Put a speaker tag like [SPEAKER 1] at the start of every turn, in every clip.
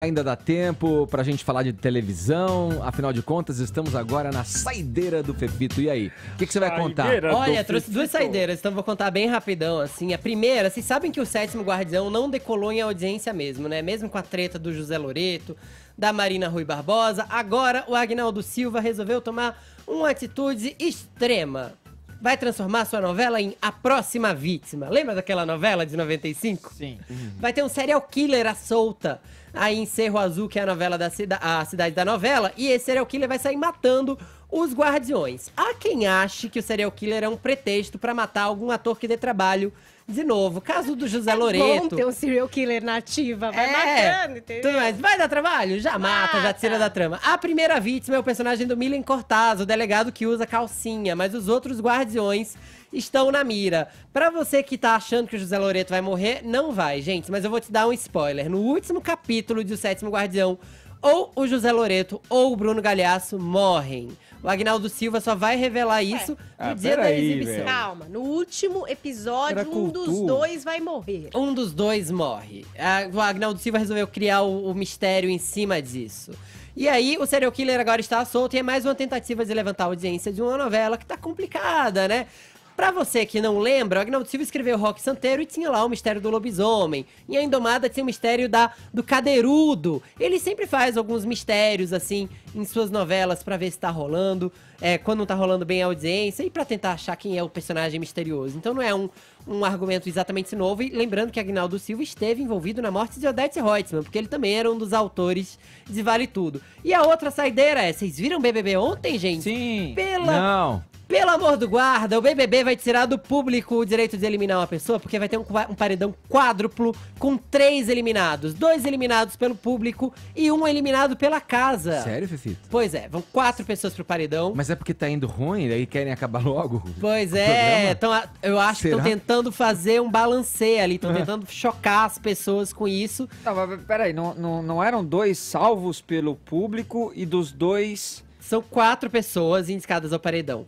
[SPEAKER 1] Ainda dá tempo pra gente falar de televisão, afinal de contas, estamos agora na saideira do Fefito. E aí? O que, que você vai contar?
[SPEAKER 2] Saideira.
[SPEAKER 3] Olha, trouxe duas
[SPEAKER 2] Fefito.
[SPEAKER 3] saideiras, então vou contar bem rapidão, assim. A primeira, vocês sabem que o Sétimo Guardião não decolou em audiência mesmo, né? Mesmo com a treta do José Loreto, da Marina Rui Barbosa, agora o Agnaldo Silva resolveu tomar uma atitude extrema. Vai transformar sua novela em A Próxima Vítima. Lembra daquela novela de 95?
[SPEAKER 2] Sim.
[SPEAKER 3] Vai ter um serial killer à solta aí em Cerro Azul, que é a novela da cida a cidade da novela, e esse serial killer vai sair matando os guardiões. Há quem ache que o serial killer é um pretexto pra matar algum ator que dê trabalho de novo. Caso do José
[SPEAKER 4] É bom
[SPEAKER 3] Loreto.
[SPEAKER 4] ter um serial killer nativa, vai
[SPEAKER 3] É,
[SPEAKER 4] matando, entendeu?
[SPEAKER 3] Tudo mais. Vai dar trabalho? Já mata, já
[SPEAKER 4] Mata.
[SPEAKER 3] tira da trama. A primeira vítima é o personagem do Milen Cortaz, o delegado que usa calcinha, mas os outros guardiões estão na mira. Pra você que tá achando que o José Loreto vai morrer, não vai, gente. Mas eu vou te dar um spoiler. No último capítulo de O Sétimo Guardião, ou o José Loreto ou o Bruno Galhaço morrem. O Agnaldo Silva só vai revelar isso no
[SPEAKER 2] Ah,
[SPEAKER 3] dia da
[SPEAKER 2] peraí,
[SPEAKER 3] exibição.
[SPEAKER 2] velho.
[SPEAKER 4] Calma, no último episódio,
[SPEAKER 2] Era
[SPEAKER 4] um dos dois vai morrer.
[SPEAKER 3] Um dos dois morre. O Agnaldo Silva resolveu criar o, o mistério em cima disso. E aí, o serial killer agora está solto e é mais uma tentativa de levantar a audiência de uma novela que tá complicada, né? Pra você que não lembra, o Agnaldo Silva escreveu Rock Santeiro e tinha lá o mistério do lobisomem. E a Indomada tinha o mistério da, do cadeirudo. Ele sempre faz alguns mistérios, assim, em suas novelas pra ver se tá rolando. é, quando não tá rolando bem a audiência e pra tentar achar quem é o personagem misterioso. Então não é um, um argumento exatamente novo. E lembrando que Agnaldo Silva esteve envolvido na morte de Odete Reutemann, porque ele também era um dos autores de Vale Tudo. E a outra saideira é, vocês viram BBB ontem, gente?
[SPEAKER 2] Sim.
[SPEAKER 3] Pela
[SPEAKER 1] Não.
[SPEAKER 3] Pelo amor do guarda, o BBB vai tirar do público o direito de eliminar uma pessoa, porque vai ter um, um paredão quádruplo com três eliminados. Dois eliminados pelo público e um eliminado pela casa.
[SPEAKER 1] Sério, Fefito?
[SPEAKER 3] Pois é, vão quatro pessoas pro paredão.
[SPEAKER 1] Mas é porque tá indo ruim, daí querem acabar logo?
[SPEAKER 3] Pois é, então eu acho que
[SPEAKER 1] Será?
[SPEAKER 3] estão tentando fazer um balanceio ali, estão tentando chocar as pessoas com isso.
[SPEAKER 2] Não, mas peraí, não, não, não eram dois salvos pelo público e dos dois.
[SPEAKER 3] São quatro pessoas indicadas ao paredão.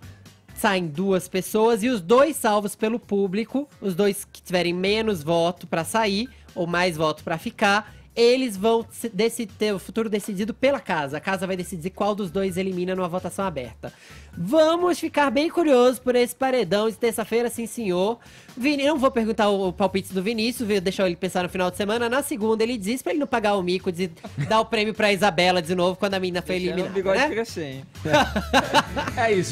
[SPEAKER 3] Saem duas pessoas e os dois salvos pelo público, os dois que tiverem menos voto pra sair ou mais voto pra ficar, eles vão se- deci- ter o futuro decidido pela casa. A casa vai decidir qual dos dois elimina numa votação aberta. Vamos ficar bem curiosos por esse paredão de terça-feira, sim senhor. Vini, não vou perguntar o, o palpite do Vinícius, vou deixar ele pensar no final de semana. Na segunda ele diz pra ele não pagar o mico de dar o prêmio pra Isabela de novo quando a menina foi
[SPEAKER 2] Deixando o
[SPEAKER 3] eliminada.
[SPEAKER 2] bigode
[SPEAKER 3] né?
[SPEAKER 2] crescer, hein?
[SPEAKER 1] É isso.